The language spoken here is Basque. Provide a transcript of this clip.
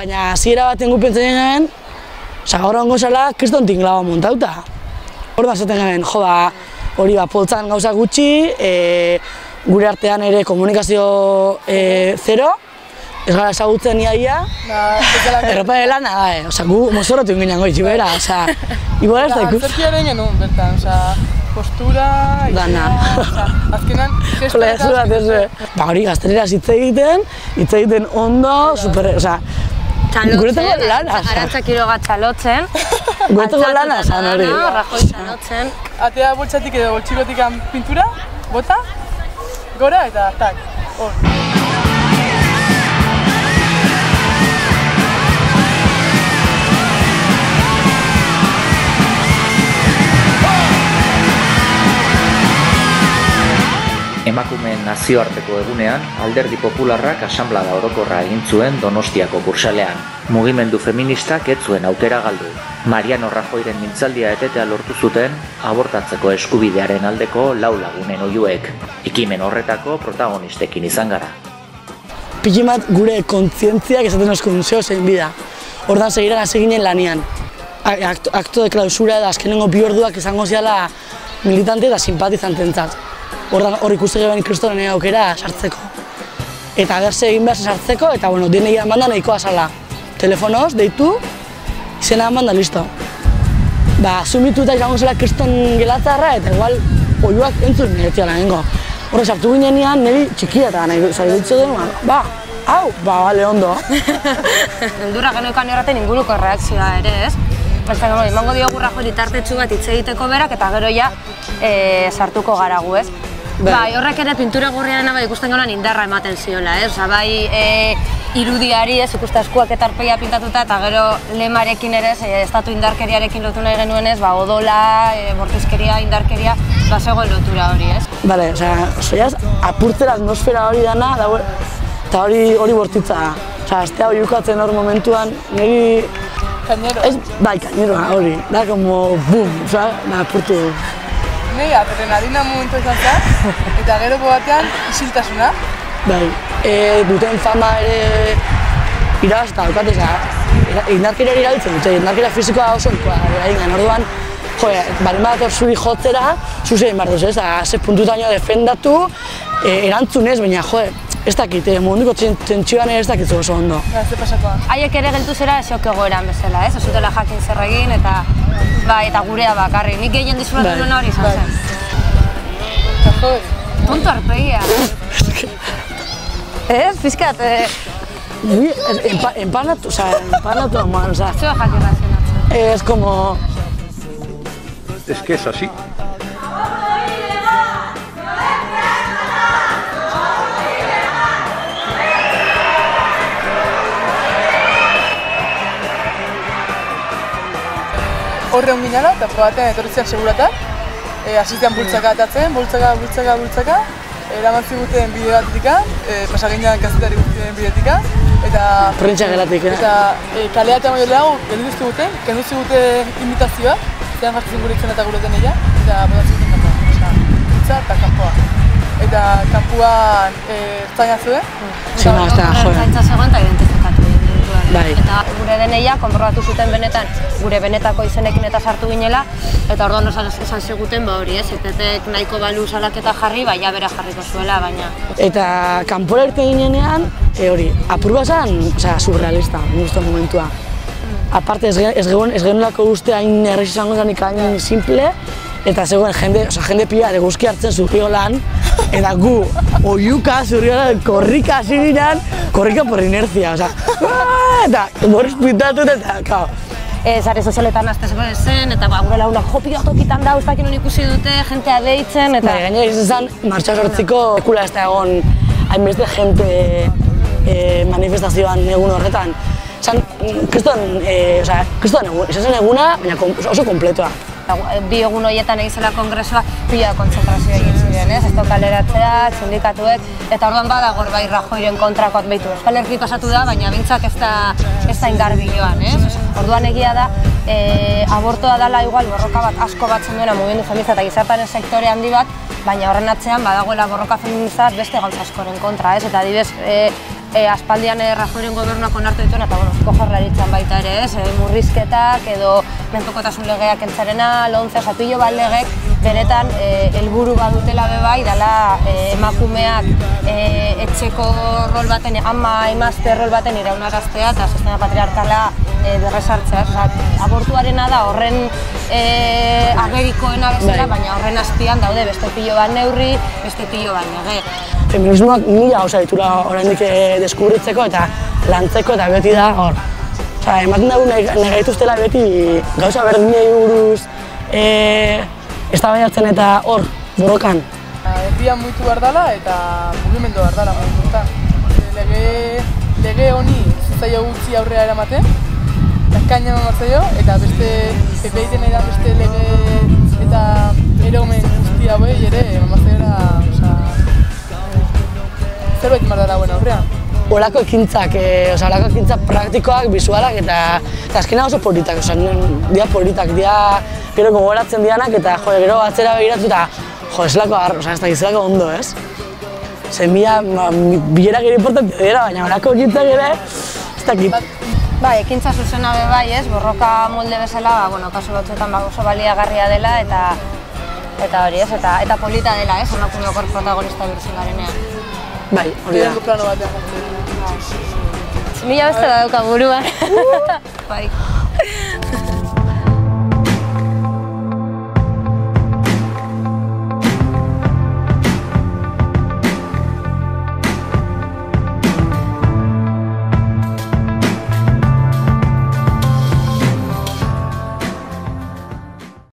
baina hasiera baten gu pentsatzen garen, oza, gaur egon gozala, kriston tinglaba montauta. Orduan zaten garen, jo ba, hori ba, poltzan gauza gutxi, e, gure artean ere komunikazio e, zero, ez gara ezagutzen iaia, Ba, ez dela erropa de lana, da, eh? Osa, gu mozorrotu ingenian goitxu bera, osa, igual ez da ikus. Antzerkiaren genuen bertan, oza, postura, Dana. idea, oza, azkenan, gesto Jola, eta ez? Ba, hori, gaztelera hitz egiten, hitz egiten ondo, super, osa, guretako lana, Arantza Quiroga txalotzen. guretako lana, esan hori. Rajoy txalotzen. Atea boltsatik edo boltsikotik pintura, bota, gora eta tak, hor. Emakumeen nazioarteko egunean, alderdi popularrak asanblada orokorra egin zuen Donostiako kursalean. Mugimendu feministak ez zuen aukera galdu. Mariano Rajoyren mintzaldia etetea lortu zuten abortatzeko eskubidearen aldeko lau lagunen oiuek. Ekimen horretako protagonistekin izan gara. Pikimat gure kontzientziak esaten eskun zeo zein bida. Ordan segiran hasi ginen lanian. Akto, akto de klausura eta azkenengo bi orduak izango ziala militante eta simpatizantentzat. Ordan hor ikuste geben kristoren aukera sartzeko. Eta berse egin behar sartzeko, eta bueno, denei eman da nahikoa zala. Telefonoz, deitu, izena eman da listo. Ba, sumituta izango zela kriston gelatzarra, eta igual oiuak entzun niretzia lehenengo. Horre, sartu ginean, niri txikia eta nahi zaitutzu den, ba, hau, ba, bale, ondo. Beldurra geneukan horreten inguruko reakzioa ere, ez? Pentsa, bueno, emango diogu Rajoy tartetxu bat hitz egiteko berak eta gero ja e, sartuko gara gu, ez? Bai. Bai, horrek ere pintura gurriaren bai ikusten golan indarra ematen ziola, ez? Osa, bai e, irudiari, ez, ikuste eskuak eta arpegia pintatuta eta gero lemarekin ere, e, estatu indarkeriarekin lotu nahi genuen ez, ba, odola, e, bortizkeria, indarkeria, ba, zegoen lotura hori, ez? Bale, osea, soiaz, apurtzera atmosfera hori dana, da, eta hori hori bortitza da. Osea, astea hori ukatzen hor momentuan, niri, Kainero. ez, bai, kaineroa hori, da, como, bum, osea, da, apurtu. Nei, adrenalina momentu izan zen, eta gero batean isiltasuna. Bai, e, duten fama ere irabaz eta daukate, osea, indarkeria erabiltzen dute, indarkeria fisikoa oso ikoa, egin orduan, jo, baren bat zuri jotzera, zuze egin behar duzu, ez, puntutaino defendatu, e, erantzunez, baina, jo, ez dakit, e, munduko tentsioan ez dakit oso ondo. Ba, ze pasakoa. Haiek ere geltu zera esok egoeran bezala, ez? Ez zutela jakin zer egin eta bai, eta gurea bakarrik. Nik gehien disfrutatu Bai. nuena hori izan Bai. zen. Tonto arpegia. Ez, pizkat, eh, es, empa, empanatu, o sea, empanatu aman, o sea, zeo jakin razionatzen. es como, Es que es así. Horre hon ginala, eta batean etorri zian segurata. E, asistean bultzaka atatzen, bultzaka, bultzaka, bultzaka. Eraman ziguten bideo batetika, e, pasaginan kazetari guztien bideotika. Eta, prentsa gelatik, eh? eta e, kalea eta maio lehago, gelditu ziguten, kendu ziguten invitazioa, zean jartzen gure izen eta gure denella, eta boda ziguten kanpoa. Bultza eta kanpoa. Eta kanpoan e, ertzaina zuen. Sí, no, eta, jo, Ertzaintza zegoen eta. Bai. Eta gure deneia konprobatu zuten benetan gure benetako izenekin eta sartu ginela eta orduan esan, esan ziguten ba hori ez, etetek nahiko balu salaketa jarri, bai bera jarriko zuela, baina Eta kanpora irten ginenean, e, hori, apur bat zen, osea, surrealista, gustu momentua. Aparte, ez, ez, geuen, ez genuelako uste hain errez izango zenik hain simple, eta zegoen jende, osea, jende pila eguzki hartzen zurriolan, eta gu, oiuka zurriolan, korrika hasi ginen, korrika por inertzia, osea, "Aaah!" eta borriz pintatu eta, kao, e, sare sozialetan azte zegoen zen, eta ba, gure lagunak jopio tokitan da, ustakin hon ikusi dute, jentea deitzen, eta... Bai, gainera izan zen, martxa sortziko ekula ez da egon hainbeste jente e, manifestazioan egun horretan. Zan, kriston, e, osea, kriston egun, izan zen eguna, baina oso kompletoa. Eta gu- bi egun horietan egin zela kongresua, pila kontzentrazio egin ziren, ez? Ez kaleratzeak, sindikatuek, eta orduan badago bai Rajoyren kontrakoak behitu. Euskal Herri pasatu da, baina bintzak ez da, ez da indarbi joan, ez? Orduan egia da, e, abortoa dela igual borroka bat asko batzen duena mugimendu feminista eta gizartaren sektore handi bat, baina horren atzean badagoela borroka feminista beste gauza askoren kontra, ez? Eta adibidez, e, e, aspaldian e, Rajoyren gobernuak onartu dituen, eta bueno, eusko jaurlaritzan baita ere, ez, e, murrizketak edo menpekotasun legeak entzarena, lontze, zapillo bat legek, benetan e, helburu badutela be bai, dala e, emakumeak e, etxeko rol baten, ama emazte rol baten iraunaraztea eta sistema patriarkala e, berresartzea. Osa, abortuarena da horren e, agerikoena bezala, Bai. baina horren azpian daude beste pilo bat neurri, beste pilo bat lege. Feminismoak mila gauza ditula oraindik eh, deskubritzeko eta lantzeko eta beti da hor. Osea, ematen dugu gaituztela beti gauza berdinei buruz eh, eztabaidatzen eta hor, borrokan. Herria muitu behar dela eta mugimendu behar dela hortan. Lege, lege honi zitzaio gutxi aurrera eramaten, eta kaina eman zaio, eta beste PP egiten nahi da beste lege eta eromen guzti hauei ere eman zaiola, osea, zerbait behar dela bueno aurrean. Olako ekintzak, e, osea, olako ekintzak praktikoak, visualak eta, eta azkena oso politak, non- dira politak, dira gero gogoratzen dianak eta jo, gero atzera begiratu eta jo, ez lako, ar, osea, ez da gizlako ondo, ez? Zer mila, bilera gero importante dira, baina olako ekintzak ere, ez dakit. Bai, ekintza zuzena be bai, ez, borroka molde bezala, ba, bueno, kasu batzuetan ba, oso baliagarria dela eta eta hori, ez, eta eta polita dela, ez, emakumeok hor protagonista bihurtzen garenean. Bai, hori da. Plano batean. Mila beste dauka buruan. bai.